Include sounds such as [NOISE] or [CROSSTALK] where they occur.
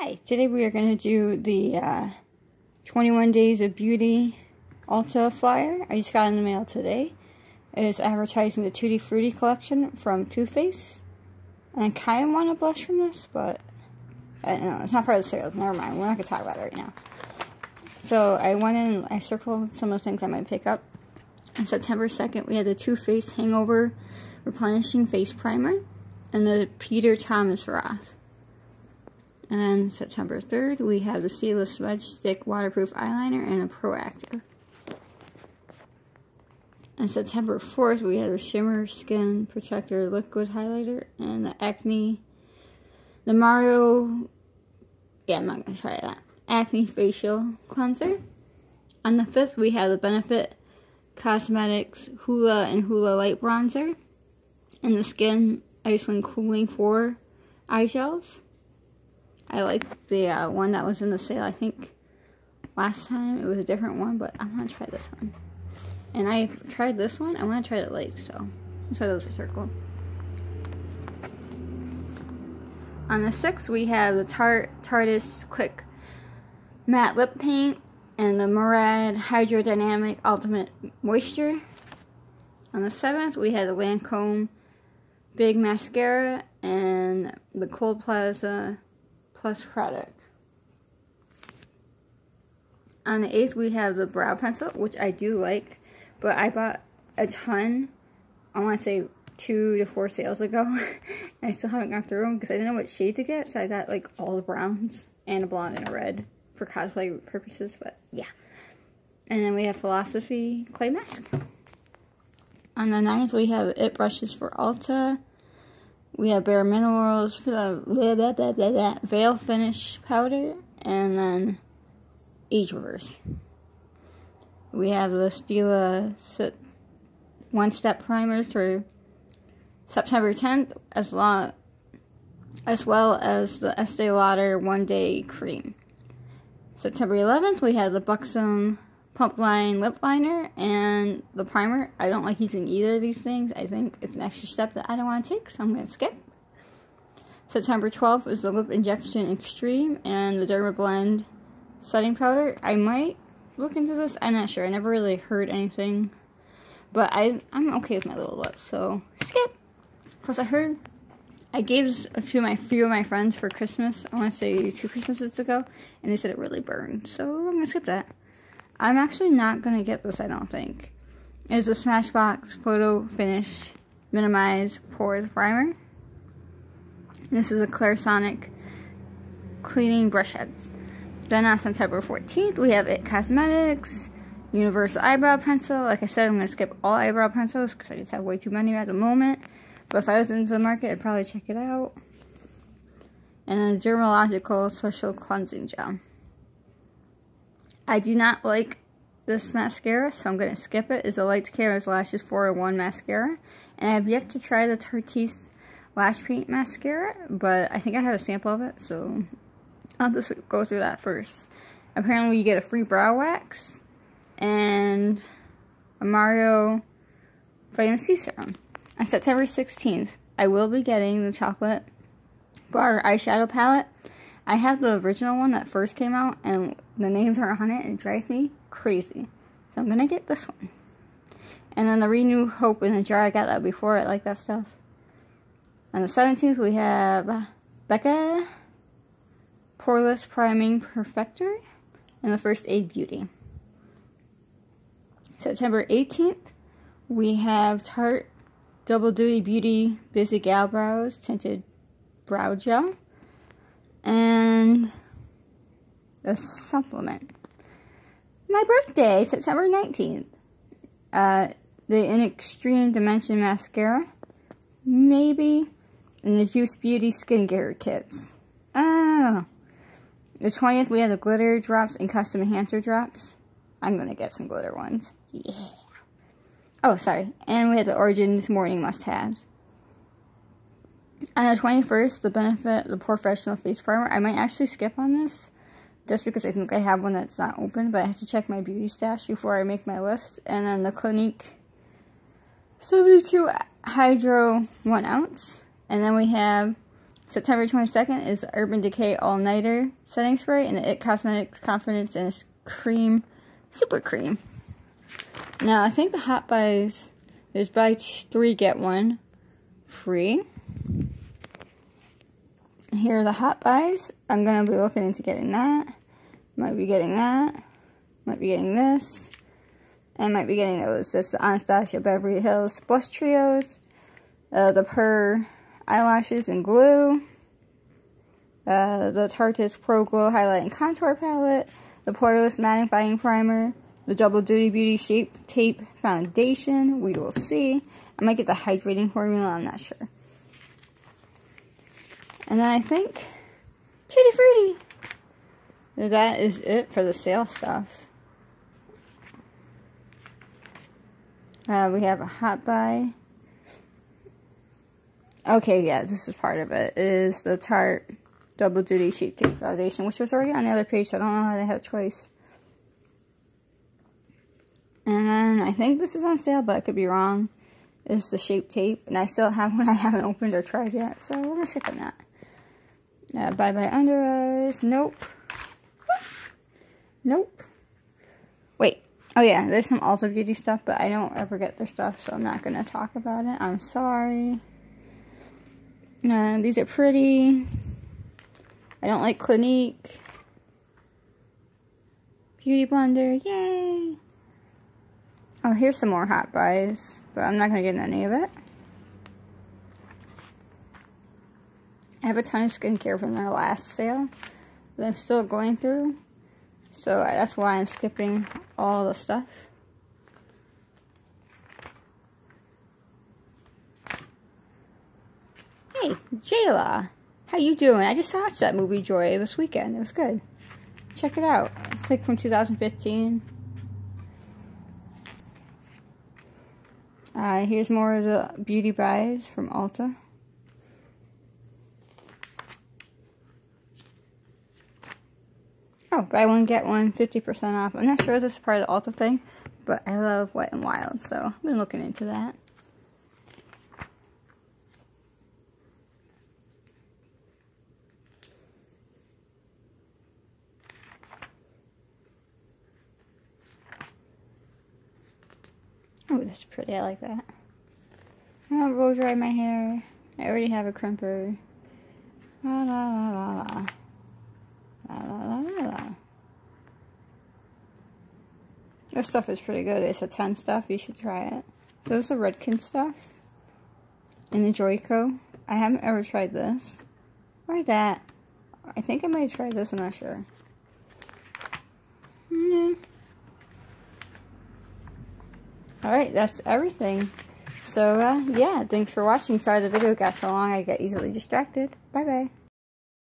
Hi, today we are going to do the uh, 21 Days of Beauty Ulta flyer. I just got in the mail today. It is advertising the Tutti Frutti collection from Too Faced. And I kind of want to blush from this, but I don't know, it's not part of the sales. Never mind, we're not going to talk about it right now. So I went in and I circled some of the things I might pick up. On September 2nd, we had the Too Faced Hangover Replenishing Face Primer and the Peter Thomas Roth. And then September 3rd, we have the Stila Smudge Stick Waterproof Eyeliner and a Proactiv. And September 4th, we have the Shimmer Skin Protector Liquid Highlighter and the Acne, the Mario, yeah, I'm not going to try that, Acne Facial Cleanser. On the 5th, we have the Benefit Cosmetics Hoola and Hoola Light Bronzer and the Skyn Iceland Cooling 4 Eye Gels. I like the uh, one that was in the sale, I think last time. It was a different one, but I want to try this one. And I tried this one. I want to try the lake, so why those are circled. On the 6th, we have the Tarte Tarteist Quick Matte Lip Paint and the Murad Hydrodynamic Ultimate Moisture. On the 7th, we have the Lancome Big Mascara and the Cold Plasma Plus product. On the 8th, we have the brow pencil, which I do like, but I bought a ton, I want to say two to four sales ago, [LAUGHS] and I still haven't gone through them because I didn't know what shade to get, so I got like all the browns and a blonde and a red for cosplay purposes, but yeah. And then we have Philosophy Clay Mask. On the 9th, we have It Brushes for Ulta. We have Bare Minerals for the blah, blah, blah, Veil Finish Powder. And then Age Reverse. We have the Stila uh, One Step Primers for September 10th, as long as well as the Estee Lauder One Day Cream. September 11th, we have the Buxom Pump Line Lip Liner and the primer. I don't like using either of these things. I think it's an extra step that I don't want to take, so I'm going to skip. September 12th is the Lip Injection Extreme and the Derma Blend Setting Powder. I might look into this. I'm not sure. I never really heard anything. But I, I'm okay with my little lips, so skip. Plus, I heard I gave this to my few of my friends for Christmas. I want to say two Christmases ago, and they said it really burned. So I'm gonna skip that. I'm actually not going to get this, I don't think. It's a Smashbox Photo Finish Minimize Pores Primer. This is a Clarisonic Cleaning Brush Heads. Then on September 14th, we have It Cosmetics, Universal Eyebrow Pencil. Like I said, I'm going to skip all eyebrow pencils because I just have way too many at the moment. But if I was into the market, I'd probably check it out. And then Dermalogica Special Cleansing Gel. I do not like this mascara, so I'm going to skip it. It's a Lights Cameras Lashes 4-in-1 mascara. And I have yet to try the Tarteist Lash Paint Mascara, but I think I have a sample of it, so I'll just go through that first. Apparently you get a free brow wax and a Mario Vitamin C Serum. On September 16th, I will be getting the Chocolate Bar Eyeshadow Palette. I have the original one that first came out, and the names are on it, and it drives me crazy. So I'm to get this one. And then the Renew Hope in a jar, I got that before, I like that stuff. On the 17th, we have Becca Poreless Priming Perfector and the First Aid Beauty. September 18th, we have Tarte Double Duty Beauty Busy Gal Brows Tinted Brow Gel. And a supplement. My birthday, September 19th. Uh, the In Extreme Dimension Mascara. Maybe. And the Juice Beauty Skincare Kits. I don't know. The 20th, we have the glitter drops and custom enhancer drops. I'm going to get some glitter ones. Yeah. Oh, sorry. And we have the Origins Morning Must-Haves. On the 21st, the Benefit, the Professional Face Primer. I might actually skip on this just because I think I have one that's not open, but I have to check my beauty stash before I make my list. And then the Clinique 72 Hydro 1 ounce. And then we have September 22nd is Urban Decay All Nighter Setting Spray and the IT Cosmetics Confidence and Cream Super Cream. Now, I think the Hot Buys, there's buy three, get one free. Here are the Hot Buys. I'm going to be looking into getting that. Might be getting that. Might be getting this. And might be getting those. It's the Anastasia Beverly Hills Blush Trios. Uh, the Per eyelashes and glue, uh, the Tarte's Pro Glow Highlight and Contour Palette, the Poreless Mattifying Primer, the Double Duty Beauty Shape Tape Foundation, we will see. I might get the hydrating formula, I'm not sure. And then I think Tutti Frutti. That is it for the sale stuff. Uh, we have a hot buy. Okay, yeah, this is part of it. It is the Tarte Double Duty Sheet Tape Foundation, which was already on the other page, so I don't know how they had a choice. And then I think this is on sale, but I could be wrong. Is the Shape Tape, and I still have [LAUGHS] one I haven't opened or tried yet, so we're gonna skip on that. Uh, bye bye Under Eyes. Nope. Nope. Wait. Oh yeah, there's some Ulta Beauty stuff, but I don't ever get their stuff, so I'm not gonna talk about it. I'm sorry. Uh, these are pretty. I don't like Clinique. Beauty Blender, yay! Oh, here's some more hot buys, but I'm not going to get any of it. I have a ton of skincare from their last sale that I'm still going through, so that's why I'm skipping all the stuff. Hey, Jayla, how you doing? I just watched that movie Joy this weekend. It was good. Check it out. It's like from 2015. Uh, here's more of the beauty buys from Ulta. Oh, buy one, get one, 50% off. I'm not sure if this is part of the Ulta thing, but I love Wet n Wild, so I've been looking into that. Oh, that's pretty. I like that. I'll blow dry my hair. I already have a crimper. La la la. La la la la la. This stuff is pretty good. It's a 10 stuff. You should try it. So is the Redken stuff. And the Joico. I haven't ever tried this. Why that? I think I might try this. I'm not sure. Mm Alright, that's everything. So, uh, yeah, thanks for watching. Sorry the video got so long, I get easily distracted. Bye-bye.